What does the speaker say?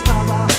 stars